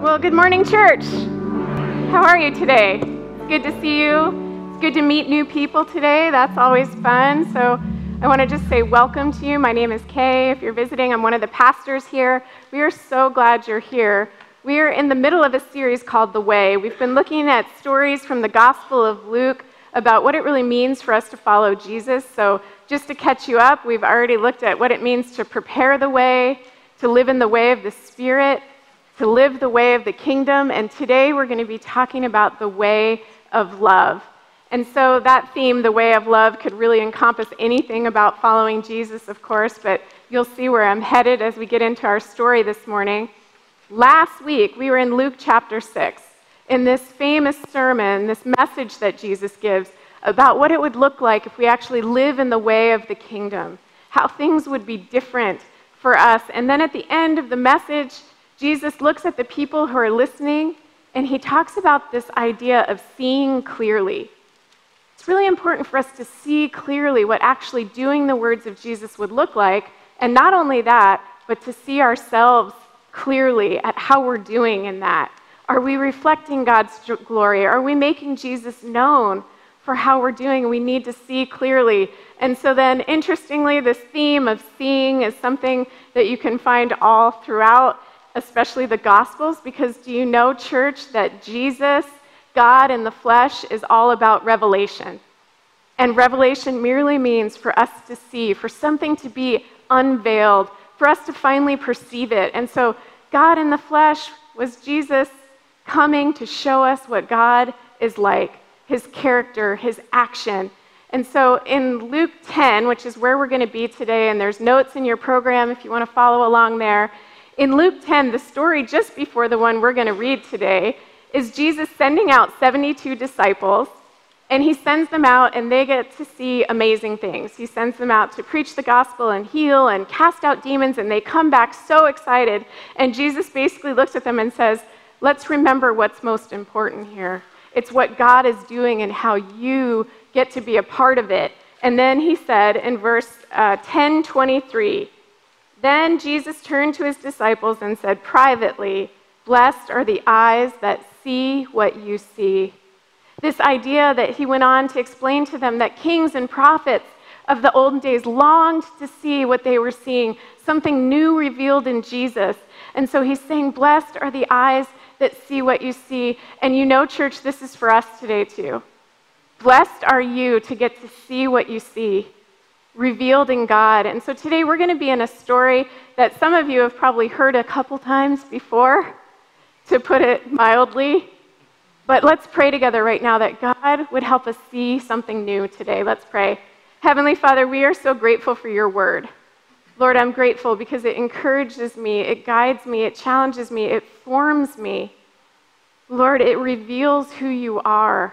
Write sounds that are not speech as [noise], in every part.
Well, good morning, church. How are you today? It's good to see you. It's good to meet new people today. That's always fun. So, I want to just say welcome to you. My name is Kaye. If you're visiting, I'm one of the pastors here. We are so glad you're here. We are in the middle of a series called The Way. We've been looking at stories from the Gospel of Luke about what it really means for us to follow Jesus. So, just to catch you up, we've already looked at what it means to prepare the way, to live in the way of the Spirit, to live the way of the kingdom. And today we're going to be talking about the way of love. And so that theme, the way of love, could really encompass anything about following Jesus, of course, but you'll see where I'm headed as we get into our story this morning. Last week, we were in Luke chapter 6, in this famous sermon, this message that Jesus gives about what it would look like if we actually live in the way of the kingdom, how things would be different for us. And then at the end of the message, Jesus looks at the people who are listening and he talks about this idea of seeing clearly. It's really important for us to see clearly what actually doing the words of Jesus would look like. And not only that, but to see ourselves clearly at how we're doing in that. Are we reflecting God's glory? Are we making Jesus known? for how we're doing. We need to see clearly. And so, then, interestingly, this theme of seeing is something that you can find all throughout, especially the Gospels, because do you know, church, that Jesus, God in the flesh, is all about revelation? And revelation merely means for us to see, for something to be unveiled, for us to finally perceive it. And so, God in the flesh was Jesus coming to show us what God is like his character, his action. And so in Luke 10, which is where we're going to be today, and there's notes in your program if you want to follow along there. In Luke 10, the story just before the one we're going to read today is Jesus sending out 72 disciples, and he sends them out, and they get to see amazing things. He sends them out to preach the gospel and heal and cast out demons, and they come back so excited. And Jesus basically looks at them and says, Let's remember what's most important here. It's what God is doing and how you get to be a part of it. And then he said in verse uh, 10 23, Then Jesus turned to his disciples and said privately, Blessed are the eyes that see what you see. This idea that he went on to explain to them that kings and prophets of the olden days longed to see what they were seeing, something new revealed in Jesus. And so he's saying, Blessed are the eyes that see what you see. And you know, church, this is for us today too. Blessed are you to get to see what you see revealed in God. And so today we're going to be in a story that some of you have probably heard a couple times before, to put it mildly. But let's pray together right now that God would help us see something new today. Let's pray. Heavenly Father, we are so grateful for your word. Lord, I'm grateful because it encourages me, it guides me, it challenges me, it forms me. Lord, it reveals who you are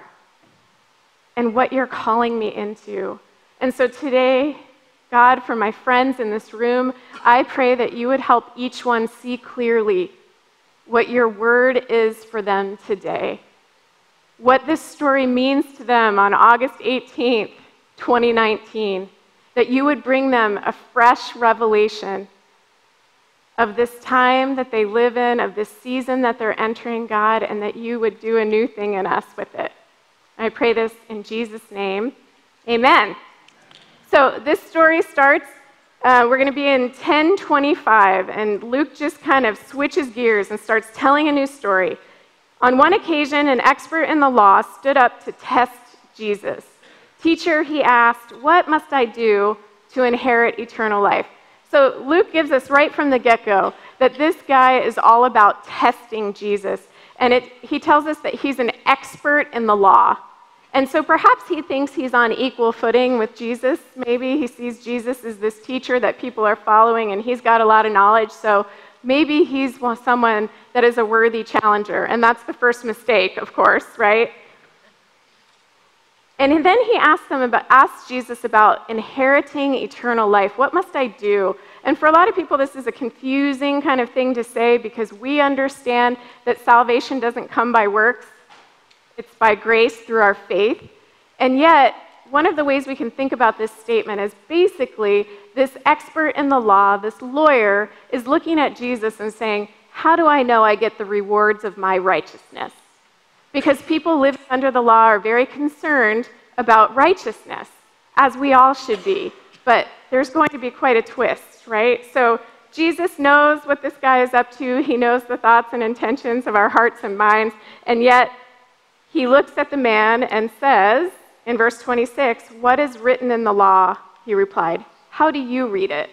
and what you're calling me into. And so today, God, for my friends in this room, I pray that you would help each one see clearly what your word is for them today. What this story means to them on August 18th, 2019 that you would bring them a fresh revelation of this time that they live in, of this season that they're entering, God, and that you would do a new thing in us with it. I pray this in Jesus' name. Amen. So this story starts. Uh, we're going to be in 1025, and Luke just kind of switches gears and starts telling a new story. On one occasion, an expert in the law stood up to test Jesus. Teacher, he asked, What must I do to inherit eternal life? So Luke gives us right from the get go that this guy is all about testing Jesus. And it, he tells us that he's an expert in the law. And so perhaps he thinks he's on equal footing with Jesus. Maybe he sees Jesus as this teacher that people are following and he's got a lot of knowledge. So maybe he's someone that is a worthy challenger. And that's the first mistake, of course, right? And then he asked them about, Jesus about inheriting eternal life. What must I do? And for a lot of people, this is a confusing kind of thing to say because we understand that salvation doesn't come by works, it's by grace through our faith. And yet, one of the ways we can think about this statement is basically this expert in the law, this lawyer, is looking at Jesus and saying, how do I know I get the rewards of my righteousness? Because people living under the law are very concerned about righteousness, as we all should be. But there's going to be quite a twist, right? So Jesus knows what this guy is up to. He knows the thoughts and intentions of our hearts and minds. And yet, he looks at the man and says, in verse 26, What is written in the law? He replied, How do you read it?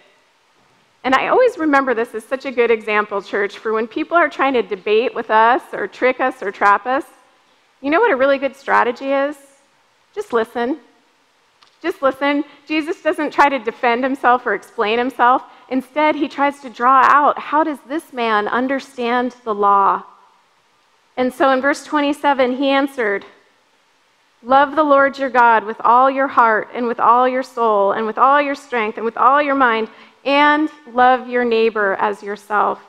And I always remember this as such a good example, church, for when people are trying to debate with us or trick us or trap us. You know what a really good strategy is? Just listen. Just listen. Jesus doesn't try to defend himself or explain himself. Instead, he tries to draw out how does this man understand the law? And so in verse 27, he answered, Love the Lord your God with all your heart and with all your soul and with all your strength and with all your mind, and love your neighbor as yourself.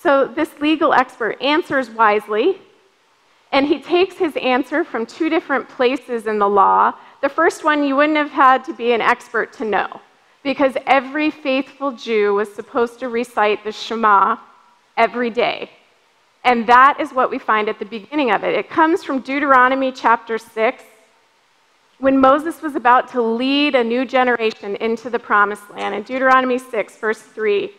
So this legal expert answers wisely, and he takes his answer from two different places in the law. The first one you wouldn't have had to be an expert to know, because every faithful Jew was supposed to recite the Shema every day. And that is what we find at the beginning of it. It comes from Deuteronomy chapter 6, when Moses was about to lead a new generation into the promised land. In Deuteronomy 6, verse 3,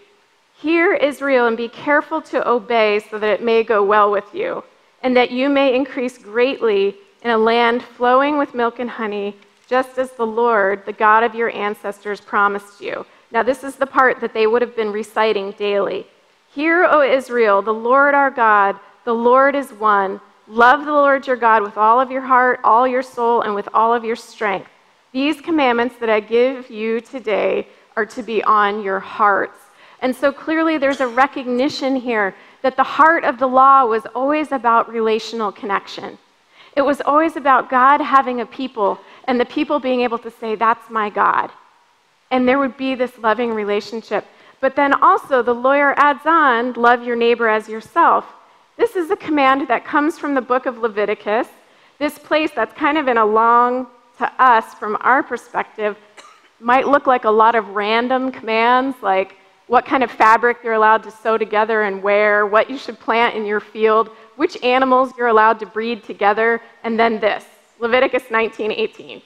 Hear, Israel, and be careful to obey so that it may go well with you, and that you may increase greatly in a land flowing with milk and honey, just as the Lord, the God of your ancestors, promised you. Now, this is the part that they would have been reciting daily. Hear, O Israel, the Lord our God, the Lord is one. Love the Lord your God with all of your heart, all your soul, and with all of your strength. These commandments that I give you today are to be on your hearts. And so clearly there's a recognition here that the heart of the law was always about relational connection. It was always about God having a people and the people being able to say, That's my God. And there would be this loving relationship. But then also, the lawyer adds on, Love your neighbor as yourself. This is a command that comes from the book of Leviticus. This place that's kind of in a long, to us, from our perspective, might look like a lot of random commands, like what kind of fabric you're allowed to sew together and where, what you should plant in your field, which animals you're allowed to breed together, and then this Leviticus 19:18.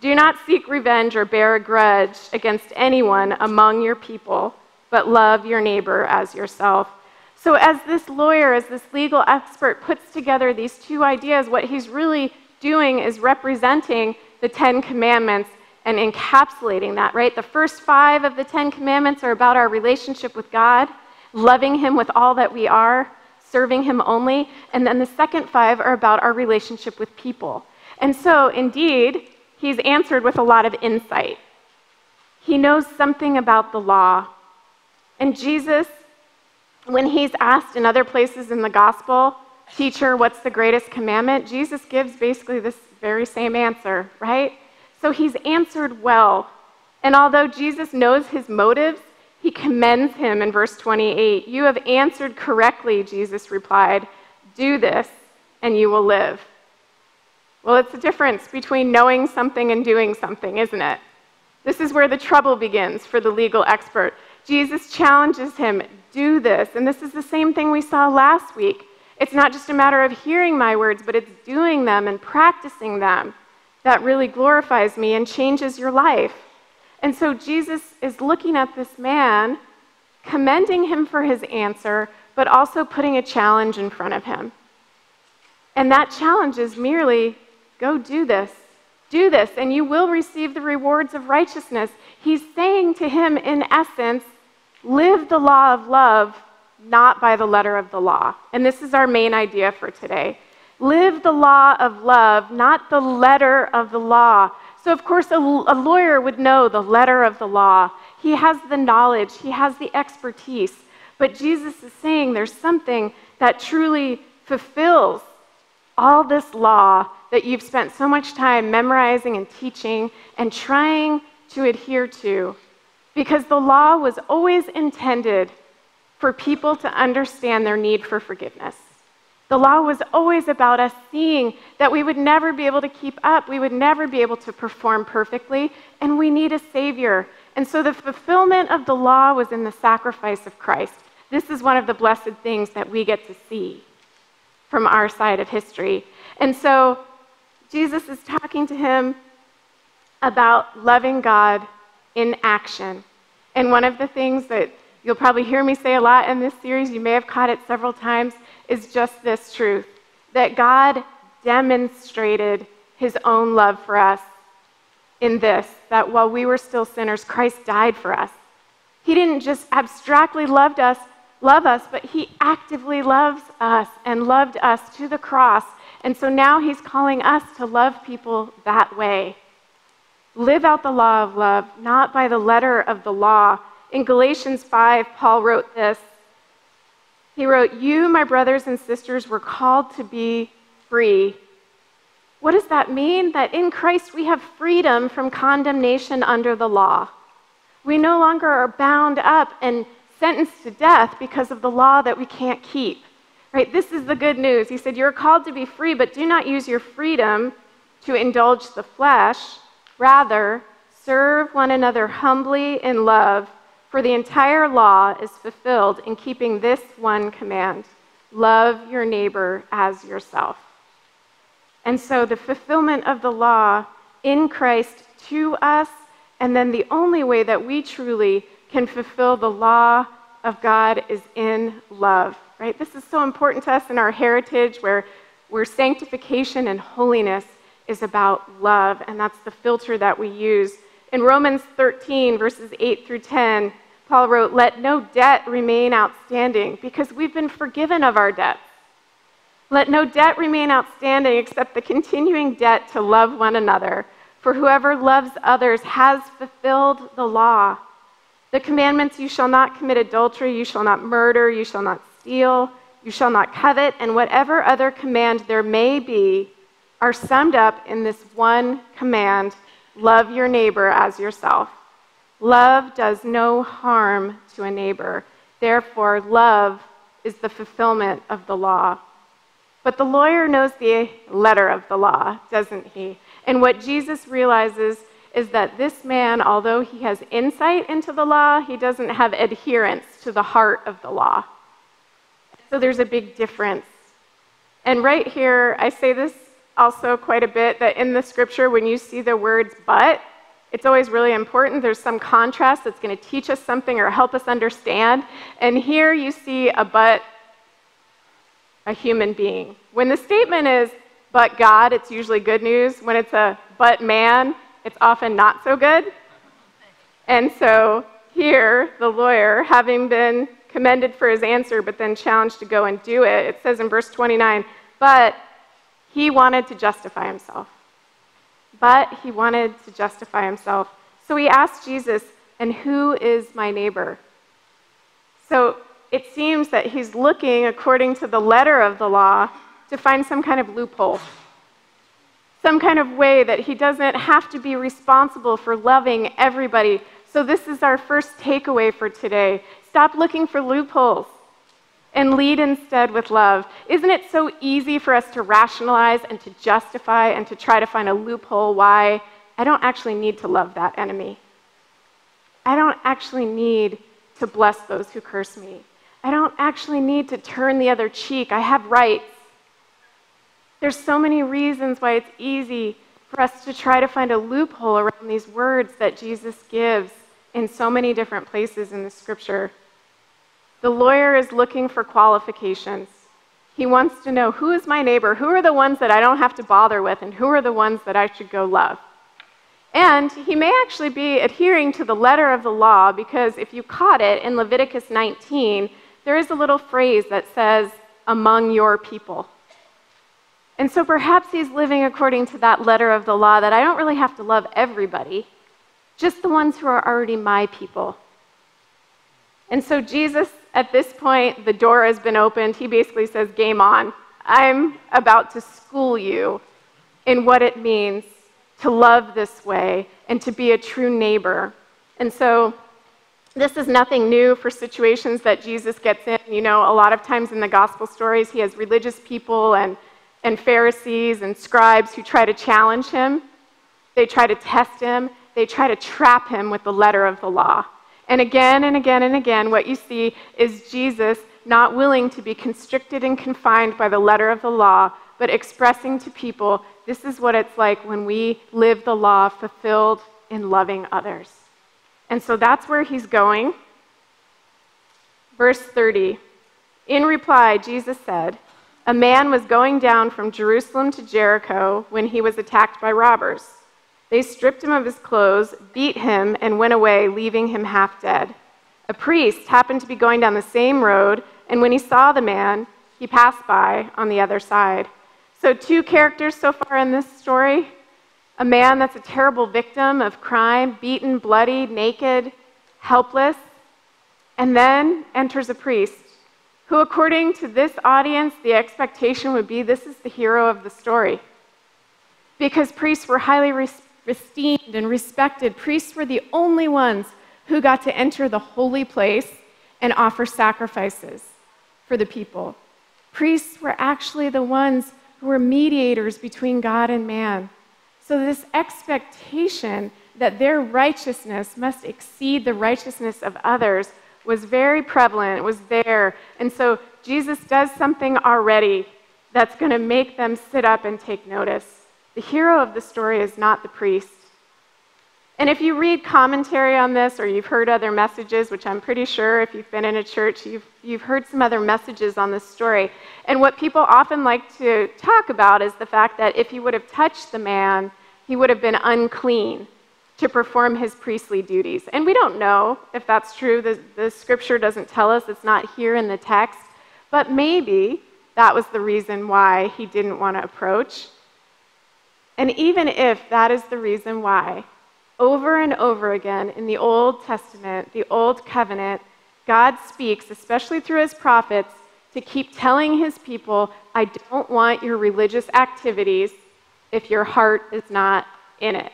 Do not seek revenge or bear a grudge against anyone among your people, but love your neighbor as yourself. So, as this lawyer, as this legal expert puts together these two ideas, what he's really doing is representing the Ten Commandments and encapsulating that, right? The first five of the Ten Commandments are about our relationship with God, loving Him with all that we are, serving Him only. And then the second five are about our relationship with people. And so, indeed, he's answered with a lot of insight. He knows something about the law. And Jesus when he's asked in other places in the gospel, Teacher, what's the greatest commandment? Jesus gives basically this very same answer, right? So he's answered well. And although Jesus knows his motives, he commends him in verse 28. You have answered correctly, Jesus replied. Do this, and you will live. Well, it's the difference between knowing something and doing something, isn't it? This is where the trouble begins for the legal expert. Jesus challenges him do this. And this is the same thing we saw last week. It's not just a matter of hearing my words, but it's doing them and practicing them that really glorifies me and changes your life. And so Jesus is looking at this man, commending him for his answer, but also putting a challenge in front of him. And that challenge is merely go do this. Do this, and you will receive the rewards of righteousness. He's saying to him, in essence, Live the law of love, not by the letter of the law. And this is our main idea for today. Live the law of love, not the letter of the law. So, of course, a, a, lawyer would know the letter of the law. He has the knowledge, he has the expertise. But Jesus is saying there's something that truly fulfills all this law that you've spent so much time memorizing and teaching and trying to adhere to because the law was always intended for people to understand their need for forgiveness. The law was always about us seeing that we would never be able to keep up, we would never be able to perform perfectly, and we need a Savior. And so the fulfillment of the law was in the sacrifice of Christ. This is one of the blessed things that we get to see from our side of history. And so Jesus is talking to him about loving God in action. And one of the things that you'll probably hear me say a lot in this series, you may have caught it several times, is just this truth that God demonstrated his own love for us in this that while we were still sinners, Christ died for us. He didn't just abstractly loved us, love us, but he actively loves us and loved us to the cross. And so now he's calling us to love people that way. Live out the law of love, not by the letter of the law. In Galatians 5, Paul wrote this. He wrote, You, my brothers and sisters, were called to be free. What does that mean? That in Christ we have freedom from condemnation under the law. We no longer are bound up and sentenced to death because of the law that we can't keep. Right? This is the good news. He said, You're called to be free, but do not use your freedom to indulge the flesh. Rather, serve one another humbly in love, for the entire law is fulfilled in keeping this one command love your neighbor as yourself. And so, the fulfillment of the law in Christ to us, and then the only way that we truly can fulfill the law of God is in love, right? This is so important to us in our heritage where, where sanctification and holiness is about love, and that's the filter that we use. In Romans 13, verses 8 through 10, Paul wrote, Let no debt remain outstanding, because we've been forgiven of our debts. Let no debt remain outstanding except the continuing debt to love one another. For whoever loves others has fulfilled the law. The commandments you shall not commit adultery, you shall not murder, you shall not steal, you shall not covet, and whatever other command there may be are summed up in this one command love your neighbor as yourself. Love does no harm to a neighbor. Therefore, love is the fulfillment of the law. But the lawyer knows the letter of the law, doesn't he? And what Jesus realizes is that this man, although he has insight into the law, he doesn't have adherence to the heart of the law. So there's a big difference. And right here, I say this also quite a bit that in the scripture, when you see the words but, it's always really important. There's some contrast that's going to teach us something or help us understand. And here you see a but, a human being. When the statement is but God, it's usually good news. When it's a but man, it's often not so good. And so here, the lawyer, having been commended for his answer, but then challenged to go and do it, it says in verse 29 but he wanted to justify himself. But he wanted to justify himself. So he asked Jesus, And who is my neighbor? So it seems that he's looking, according to the letter of the law, to find some kind of loophole. Some kind of way that he doesn't have to be responsible for loving everybody. So, this is our first takeaway for today. Stop looking for loopholes and lead instead with love. Isn't it so easy for us to rationalize and to justify and to try to find a loophole why I don't actually need to love that enemy? I don't actually need to bless those who curse me. I don't actually need to turn the other cheek. I have rights. There's so many reasons why it's easy for us to try to find a loophole around these words that Jesus gives in so many different places in the scripture. The lawyer is looking for qualifications. He wants to know who is my neighbor? Who are the ones that I don't have to bother with? And who are the ones that I should go love? And he may actually be adhering to the letter of the law because if you caught it in Leviticus 19, there is a little phrase that says, among your people. And so perhaps he's living according to that letter of the law that I don't really have to love everybody, just the ones who are already my people. And so Jesus at this point, the door has been opened. He basically says, Game on. I'm about to school you in what it means to love this way and to be a true neighbor. And so, this is nothing new for situations that Jesus gets in. You know, a lot of times in the gospel stories, he has religious people and, and Pharisees and scribes who try to challenge him. They try to test him. They try to trap him with the letter of the law. And again and again and again, what you see is Jesus not willing to be constricted and confined by the letter of the law, but expressing to people this is what it's like when we live the law fulfilled in loving others. And so that's where he's going. Verse 30. In reply, Jesus said, A man was going down from Jerusalem to Jericho when he was attacked by robbers. They stripped him of his clothes, beat him, and went away, leaving him half dead. A priest happened to be going down the same road, and when he saw the man, he passed by on the other side. So, two characters so far in this story a man that's a terrible victim of crime, beaten, bloody, naked, helpless, and then enters a priest who, according to this audience, the expectation would be this is the hero of the story. Because priests were highly esteemed and respected, priests were the only ones who got to enter the holy place and offer sacrifices for the people. Priests were actually the ones who were mediators between God and man. So, this expectation that their righteousness must exceed the righteousness of others was very prevalent, was there. And so, Jesus does something already that's going to make them sit up and take notice. The hero of the story is not the priest. And if you read commentary on this or you've heard other messages, which I'm pretty sure if you've been in a church, you've, you've heard some other messages on this story. And what people often like to talk about is the fact that if he would have touched the man, he would have been unclean to perform his priestly duties. And we don't know if that's true. The, the scripture doesn't tell us, it's not here in the text. But maybe that was the reason why he didn't want to approach. And even if that is the reason why, over and over again in the Old Testament, the Old Covenant, God speaks, especially through his prophets, to keep telling his people, I don't want your religious activities if your heart is not in it.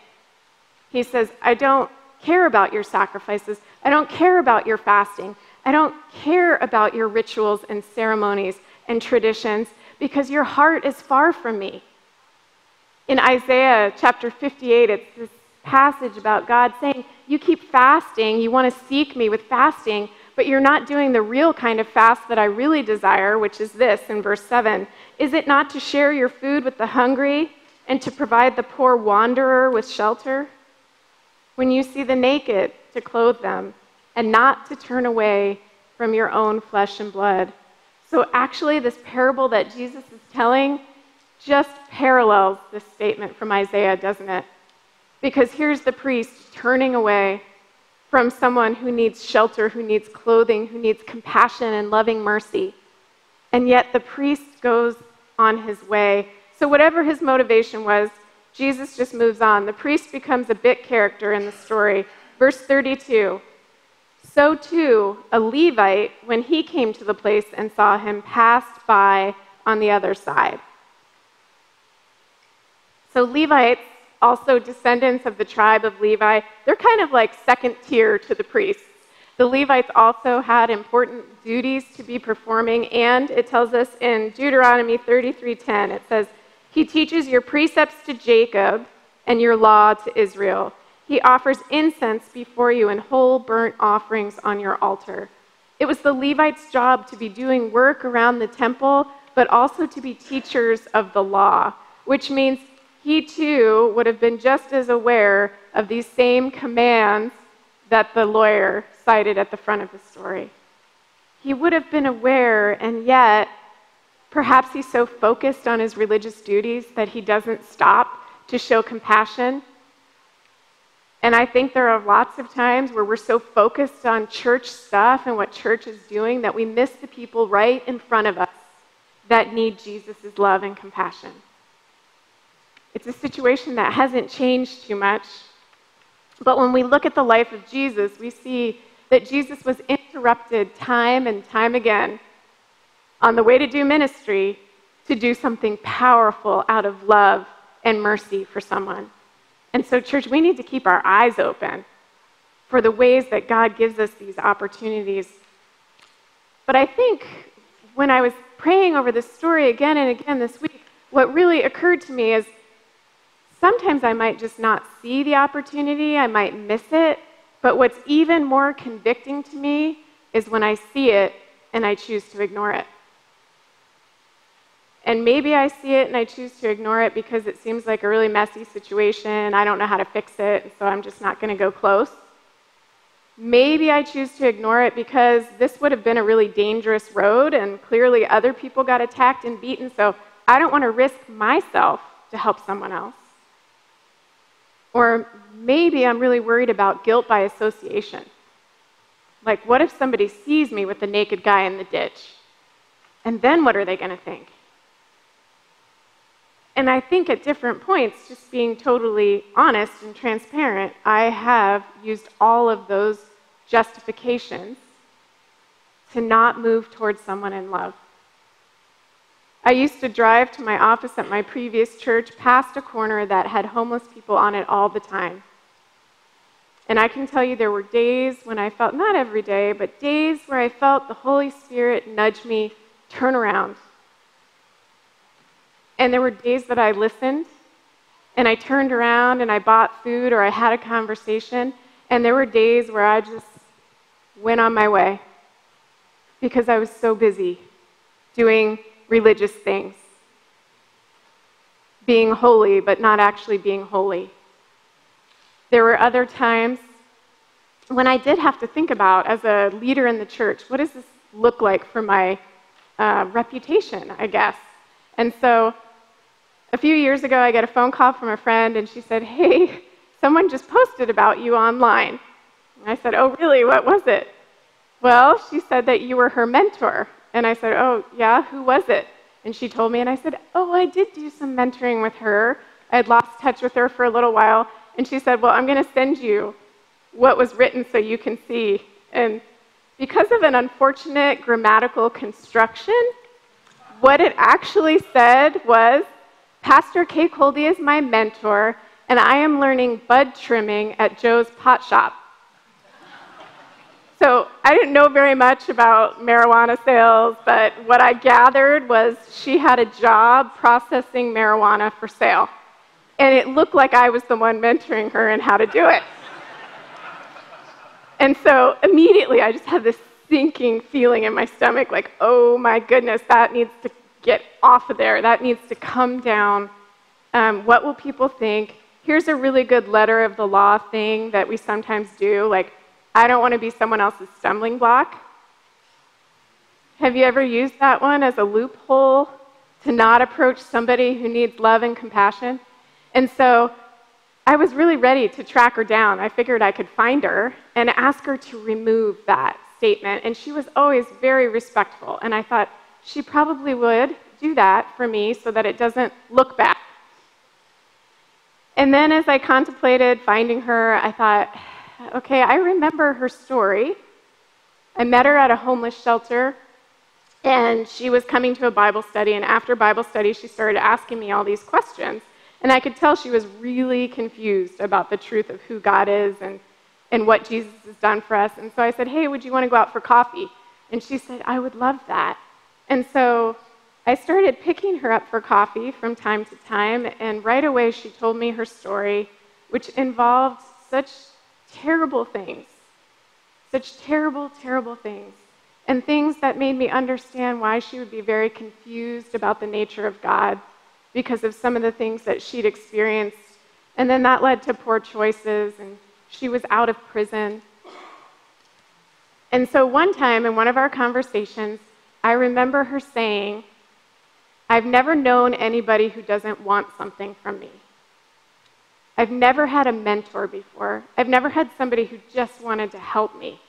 He says, I don't care about your sacrifices. I don't care about your fasting. I don't care about your rituals and ceremonies and traditions because your heart is far from me. In Isaiah chapter 58, it's this passage about God saying, You keep fasting, you want to seek me with fasting, but you're not doing the real kind of fast that I really desire, which is this in verse 7. Is it not to share your food with the hungry and to provide the poor wanderer with shelter? When you see the naked, to clothe them, and not to turn away from your own flesh and blood. So, actually, this parable that Jesus is telling just parallels this statement from Isaiah, doesn't it? Because here's the priest turning away from someone who needs shelter, who needs clothing, who needs compassion and loving mercy. And yet the priest goes on his way. So, whatever his motivation was, Jesus just moves on. The priest becomes a bit character in the story. Verse 32 So too, a Levite, when he came to the place and saw him, passed by on the other side. So, Levites, also descendants of the tribe of Levi, they're kind of like second tier to the priests. The Levites also had important duties to be performing, and it tells us in Deuteronomy 33:10, it says, He teaches your precepts to Jacob and your law to Israel. He offers incense before you and whole burnt offerings on your altar. It was the Levites' job to be doing work around the temple, but also to be teachers of the law, which means he too would have been just as aware of these same commands that the lawyer cited at the front of the story. He would have been aware, and yet, perhaps he's so focused on his religious duties that he doesn't stop to show compassion. And I think there are lots of times where we're so focused on church stuff and what church is doing that we miss the people right in front of us that need Jesus' love and compassion. It's a situation that hasn't changed too much. But when we look at the life of Jesus, we see that Jesus was interrupted time and time again on the way to do ministry to do something powerful out of love and mercy for someone. And so, church, we need to keep our eyes open for the ways that God gives us these opportunities. But I think when I was praying over this story again and again this week, what really occurred to me is sometimes I might just not see the opportunity, I might miss it, But what's even more convicting to me is when I see it and I choose to ignore it. And maybe I see it and I choose to ignore it because it seems like a really messy situation. I don't know how to fix it, so I'm just not going to go close. Maybe I choose to ignore it because this would have been a really dangerous road and clearly other people got attacked and beaten, so I don't want to risk myself to help someone else. Or maybe I'm really worried about guilt by association. Like, what if somebody sees me with the naked guy in the ditch? And then what are they going to think? And I think at different points, just being totally honest and transparent, I have used all of those justifications to not move towards someone in love. I used to drive to my office at my previous church past a corner that had homeless people on it all the time. And I can tell you there were days when I felt, not every day, but days where I felt the Holy Spirit nudge me, turn around, and there were days that I listened and I turned around and I bought food or I had a conversation. And there were days where I just went on my way because I was so busy doing religious things, being holy, but not actually being holy. There were other times when I did have to think about, as a leader in the church, what does this look like for my uh, reputation, I guess? And so a few years ago, I got a phone call from a friend, and she said, Hey, [laughs] someone just posted about you online. And I said, Oh, really? What was it? Well, she said that you were her mentor. And I said, Oh, yeah, who was it? And she told me, and I said, Oh, I did do some mentoring with her. I had lost touch with her for a little while. And she said, Well, I'm going to send you what was written so you can see. And because of an unfortunate grammatical construction, what it actually said was Pastor Kaye Kolde is my mentor, and I am learning bud trimming at Joe's Pot Shop. So I didn't know very much about marijuana sales, but what I gathered was she had a job processing marijuana for sale. And it looked like I was the one mentoring her in how to do it. and so immediately I just had this sinking feeling in my stomach like, oh my goodness, that needs to get off of there. That needs to come down. Um, what will people think? Here's a really good letter of the law thing that we sometimes do. Like, I don't want to be someone else's stumbling block. Have you ever used that one as a loophole to not approach somebody who needs love and compassion? And so I was really ready to track her down. I figured I could find her and ask her to remove that statement. And she was always very respectful. And I thought, she probably would do that for me so that it doesn't look bad. And then as I contemplated finding her, I thought, okay, I remember her story. I met her at a homeless shelter, and she was coming to a Bible study. And after Bible study, she started asking me all these questions. And I could tell she was really confused about the truth of who God is and, and what Jesus has done for us. And so I said, hey, would you want to go out for coffee? And she said, I would love that. And so I started picking her up for coffee from time to time, and right away she told me her story, which involved such terrible things, such terrible, terrible things, and things that made me understand why she would be very confused about the nature of God because of some of the things that she'd experienced. And then that led to poor choices, and she was out of prison. And so one time in one of our conversations, I remember her saying, I've never known anybody who doesn't want something from me. I've never had a mentor before. I've never had somebody who just wanted to help me.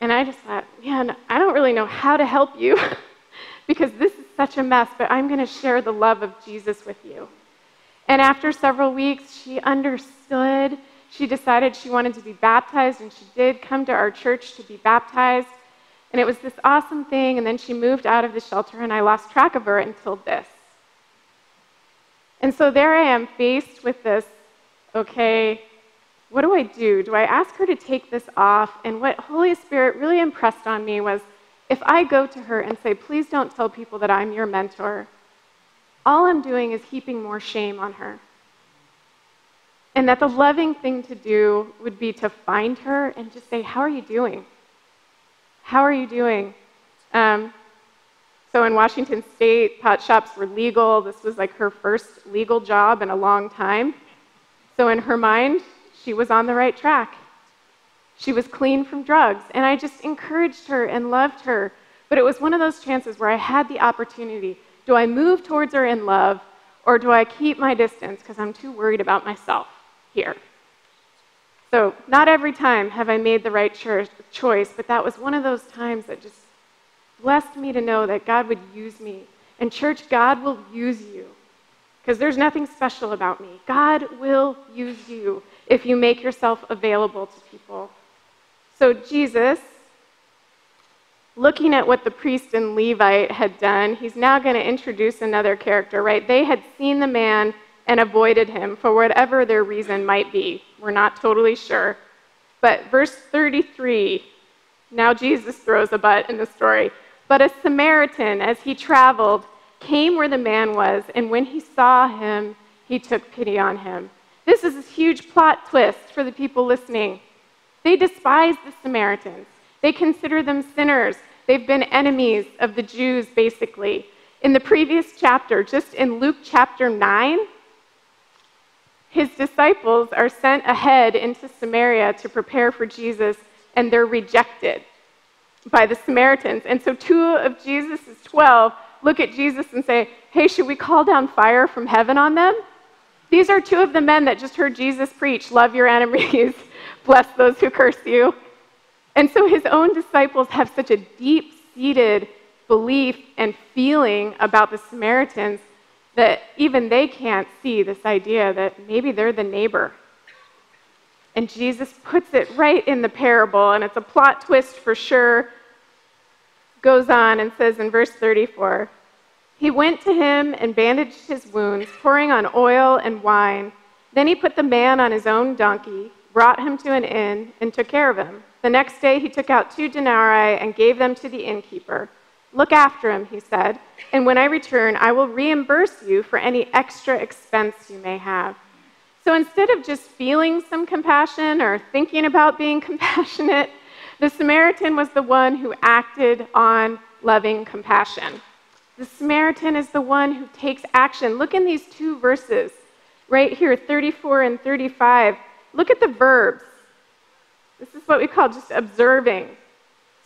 And I just thought, man, I don't really know how to help you [laughs] because this is such a mess, but I'm going to share the love of Jesus with you. And after several weeks, she understood. She decided she wanted to be baptized, and she did come to our church to be baptized. And it was this awesome thing, and then she moved out of the shelter, and I lost track of her until this. And so there I am faced with this okay, what do I do? Do I ask her to take this off? And what Holy Spirit really impressed on me was if I go to her and say, please don't tell people that I'm your mentor, all I'm doing is heaping more shame on her. And that the loving thing to do would be to find her and just say, How are you doing? How are you doing? Um, so in Washington state, pot shops were legal. This was like her first legal job in a long time. So in her mind, she was on the right track. She was clean from drugs. And I just encouraged her and loved her. But it was one of those chances where I had the opportunity do I move towards her in love, or do I keep my distance because I'm too worried about myself here? So, not every time have I made the right choice, but that was one of those times that just blessed me to know that God would use me. And, church, God will use you because there's nothing special about me. God will use you if you make yourself available to people. So, Jesus, looking at what the priest and Levite had done, he's now going to introduce another character, right? They had seen the man and avoided him for whatever their reason might be. We're not totally sure. But verse 33, now Jesus throws a but in the story. But a Samaritan, as he traveled, came where the man was, and when he saw him, he took pity on him. This is a huge plot twist for the people listening. They despise the Samaritans, they consider them sinners. They've been enemies of the Jews, basically. In the previous chapter, just in Luke chapter 9, his disciples are sent ahead into Samaria to prepare for Jesus, and they're rejected by the Samaritans. And so, two of Jesus' 12 look at Jesus and say, Hey, should we call down fire from heaven on them? These are two of the men that just heard Jesus preach love your enemies, [laughs] bless those who curse you. And so his own disciples have such a deep seated belief and feeling about the Samaritans that even they can't see this idea that maybe they're the neighbor. And Jesus puts it right in the parable, and it's a plot twist for sure. Goes on and says in verse 34 He went to him and bandaged his wounds, pouring on oil and wine. Then he put the man on his own donkey, brought him to an inn, and took care of him. The next day he took out two denarii and gave them to the innkeeper. Look after him, he said, and when I return, I will reimburse you for any extra expense you may have. So instead of just feeling some compassion or thinking about being [laughs] compassionate, the Samaritan was the one who acted on loving compassion. The Samaritan is the one who takes action. Look in these two verses, right here, 34 and 35. Look at the verbs. This is what we call just observing,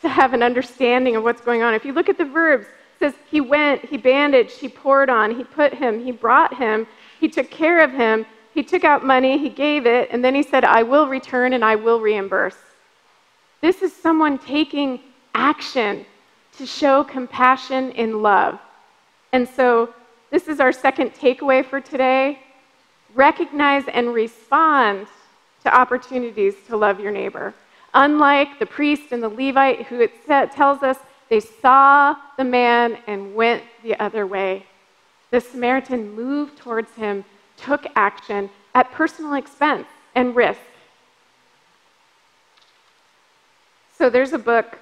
to have an understanding of what's going on. If you look at the verbs, it says he went, he bandaged, he poured on, he put him, he brought him, he took care of him, he took out money, he gave it, and then he said, I will return and I will reimburse. This is someone taking action to show compassion in love. And so, this is our second takeaway for today. Recognize and respond to opportunities to love your neighbor. Unlike the priest and the Levite, who it tells us they saw the man and went the other way, the Samaritan moved towards him took action at personal expense and risk. So there's a book,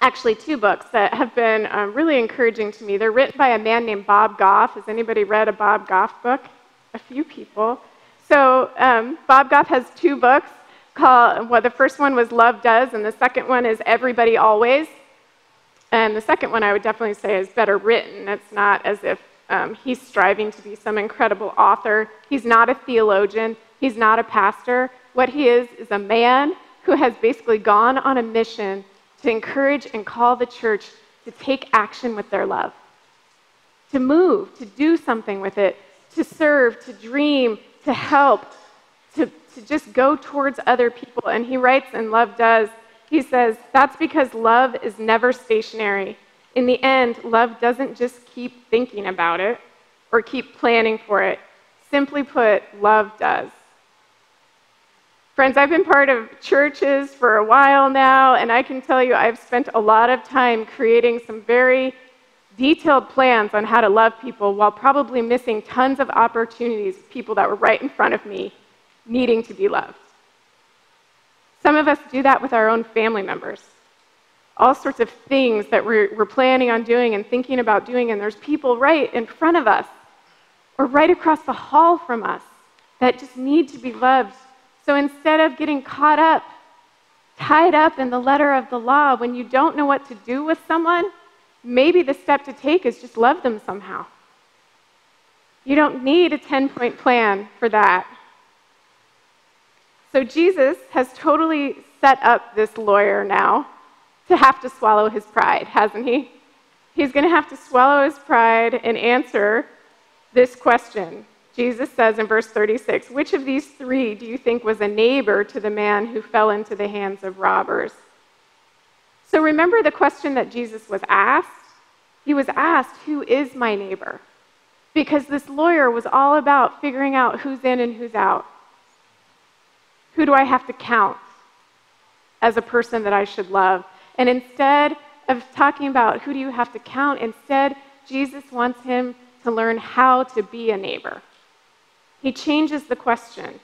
actually two books that have been um, really encouraging to me. They're written by a man named Bob Goff. Has anybody read a Bob Goff book? A few people. So um, Bob Goff has two books. Called, well, the first one was Love Does, and the second one is Everybody Always. And the second one I would definitely say is better written. It's not as if um, he's striving to be some incredible author. He's not a theologian. He's not a pastor. What he is is a man who has basically gone on a mission to encourage and call the church to take action with their love, to move, to do something with it, to serve, to dream, to help, to, to just go towards other people. And he writes in Love Does, he says, that's because love is never stationary. In the end, love doesn't just keep thinking about it or keep planning for it. Simply put, love does. Friends, I've been part of churches for a while now, and I can tell you I've spent a lot of time creating some very detailed plans on how to love people while probably missing tons of opportunities, people that were right in front of me needing to be loved. Some of us do that with our own family members all sorts of things that we're, we're planning on doing and thinking about doing, and there's people right in front of us or right across the hall from us that just need to be loved. So instead of getting caught up, tied up in the letter of the law, when you don't know what to do with someone, maybe the step to take is just love them somehow. You don't need a 10 point plan for that. So Jesus has totally set up this lawyer now to have to swallow his pride, hasn't he? He's going to have to swallow his pride and answer this question. Jesus says in verse 36 Which of these three do you think was a neighbor to the man who fell into the hands of robbers? So remember the question that Jesus was asked? He was asked, Who is my neighbor? Because this lawyer was all about figuring out who's in and who's out. Who do I have to count as a person that I should love? And instead of talking about who do you have to count, instead, Jesus wants him to learn how to be a neighbor. He changes the question.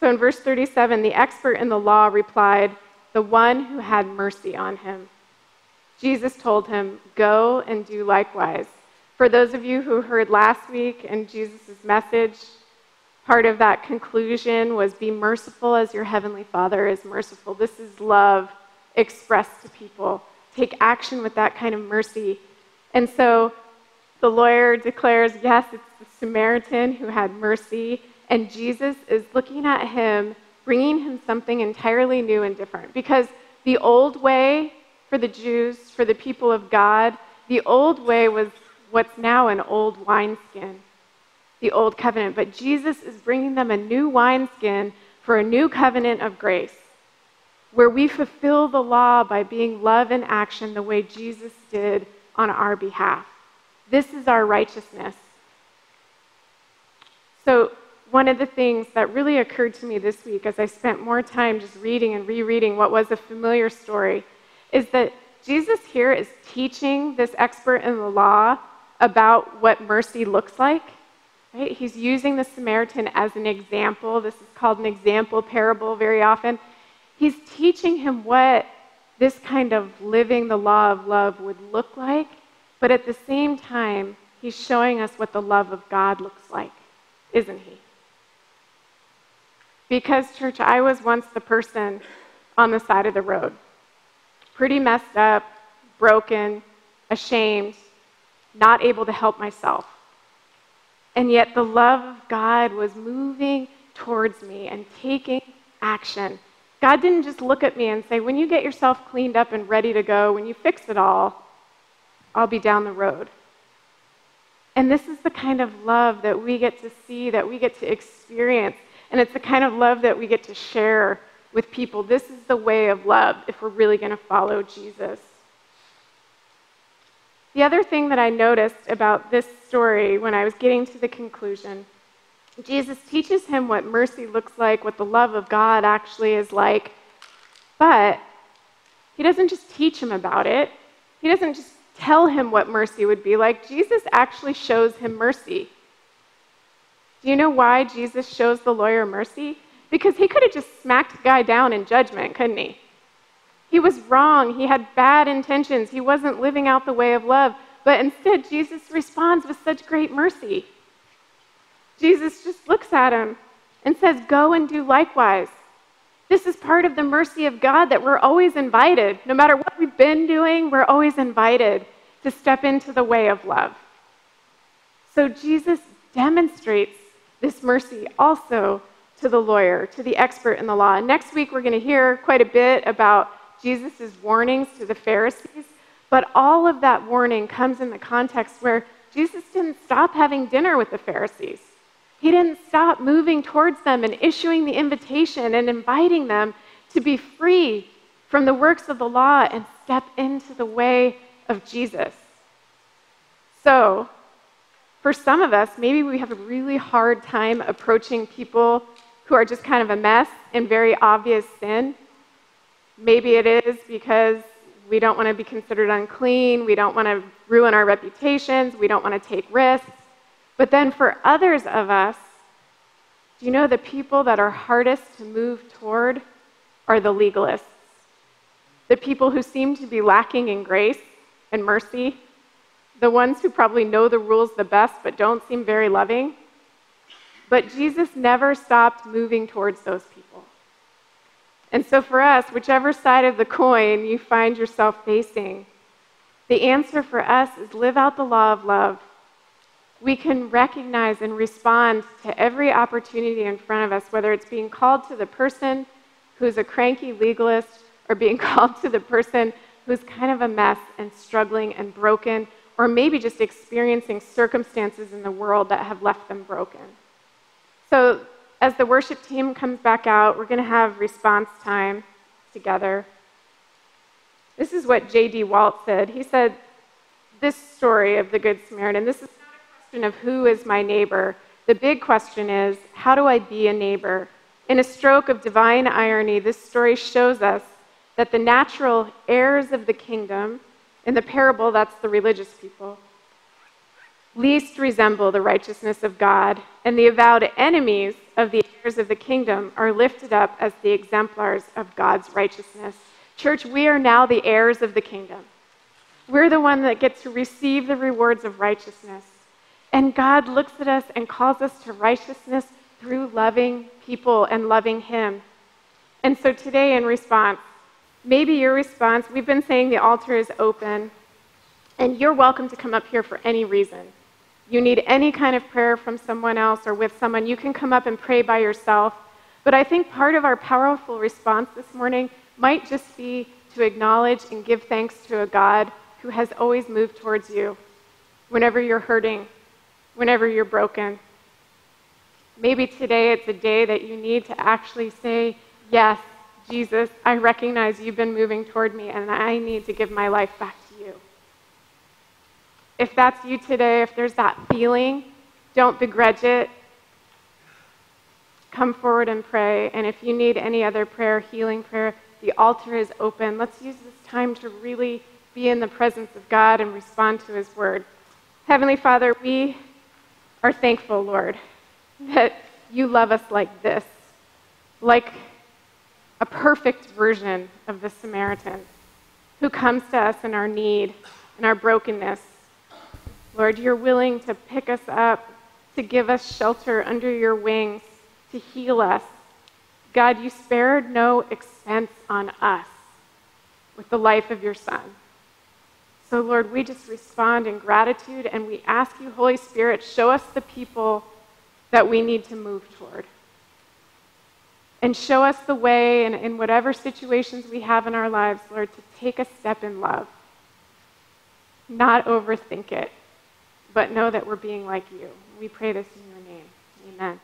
So in verse 37, the expert in the law replied, The one who had mercy on him. Jesus told him, Go and do likewise. For those of you who heard last week and Jesus' message, part of that conclusion was be merciful as your heavenly Father is merciful. This is love expressed to people. Take action with that kind of mercy. And so the lawyer declares, yes, it's the Samaritan who had mercy. And Jesus is looking at him, bringing him something entirely new and different. Because the old way for the Jews, for the people of God, the old way was what's now an old wineskin the old covenant, but Jesus is bringing them a new wineskin for a new covenant of grace, where we fulfill the law by being love in action the way Jesus did on our behalf. This is our righteousness. So, one of the things that really occurred to me this week as I spent more time just reading and rereading what was a familiar story is that Jesus here is teaching this expert in the law about what mercy looks like Right? He's using the Samaritan as an example. This is called an example parable very often. He's teaching him what this kind of living the law of love would look like, but at the same time, he's showing us what the love of God looks like, isn't he? Because, church, I was once the person on the side of the road, pretty messed up, broken, ashamed, not able to help myself. And yet the love of God was moving towards me and taking action. God didn't just look at me and say, when you get yourself cleaned up and ready to go, when you fix it all, I'll be down the road. And this is the kind of love that we get to see, that we get to experience. And it's the kind of love that we get to share with people. This is the way of love if we're really going to follow Jesus. The other thing that I noticed about this story when I was getting to the conclusion, Jesus teaches him what mercy looks like, what the love of God actually is like, but he doesn't just teach him about it. He doesn't just tell him what mercy would be like. Jesus actually shows him mercy. Do you know why Jesus shows the lawyer mercy? Because he could have just smacked the guy down in judgment, couldn't he? He was wrong. He had bad intentions. He wasn't living out the way of love. But instead, Jesus responds with such great mercy. Jesus just looks at him and says, Go and do likewise. This is part of the mercy of God that we're always invited. No matter what we've been doing, we're always invited to step into the way of love. So Jesus demonstrates this mercy also to the lawyer, to the expert in the law. Next week, we're going to hear quite a bit about Jesus' warnings to the Pharisees, but all of that warning comes in the context where Jesus didn't stop having dinner with the Pharisees. He didn't stop moving towards them and issuing the invitation and inviting them to be free from the works of the law and step into the way of Jesus. So, for some of us, maybe we have a really hard time approaching people who are just kind of a mess in very obvious sin. Maybe it is because we don't want to be considered unclean, we don't want to ruin our reputations, we don't want to take risks. But then for others of us, do you know the people that are hardest to move toward are the legalists? The people who seem to be lacking in grace and mercy, the ones who probably know the rules the best but don't seem very loving. But Jesus never stopped moving towards those people. And so for us, whichever side of the coin you find yourself facing, the answer for us is live out the law of love. We can recognize and respond to every opportunity in front of us, whether it's being called to the person who's a cranky legalist or being [laughs] called to the person who's kind of a mess and struggling and broken, or maybe just experiencing circumstances in the world that have left them broken. So, as the worship team comes back out, we're going to have response time together. This is what J.D. Walt said. He said, This story of the Good Samaritan, this is not a question of who is my neighbor. The big question is, how do I be a neighbor? In a stroke of divine irony, this story shows us that the natural heirs of the kingdom, in the parable, that's the religious people, least resemble the righteousness of God, and the avowed enemies of the heirs of the kingdom are lifted up as the exemplars of God's righteousness. Church, we are now the heirs of the kingdom. We're the one that gets to receive the rewards of righteousness. And God looks at us and calls us to righteousness through loving people and loving Him. And so today, in response, maybe your response, we've been saying the altar is open, and you're welcome to come up here for any reason. You need any kind of prayer from someone else or with someone, you can come up and pray by yourself. But I think part of our powerful response this morning might just be to acknowledge and give thanks to a God who has always moved towards you whenever you're hurting, whenever you're broken. Maybe today it's a day that you need to actually say, Yes, Jesus, I recognize you've been moving toward me and I need to give my life back. If that's you today, if there's that feeling, don't begrudge it. Come forward and pray. And if you need any other prayer, healing prayer, the altar is open. Let's use this time to really be in the presence of God and respond to His word. Heavenly Father, we are thankful, Lord, that you love us like this, like a perfect version of the Samaritan who comes to us in our need and our brokenness. Lord, you're willing to pick us up, to give us shelter under your wings, to heal us, God, you spared no expense on us with the life of your Son. So, Lord, we just respond in gratitude and we ask you, Holy Spirit, show us the people that we need to move toward. And show us the way in, in whatever situations we have in our lives, Lord, to take a step in love. Not overthink it, but know that we're being like you. We pray this in your name. Amen.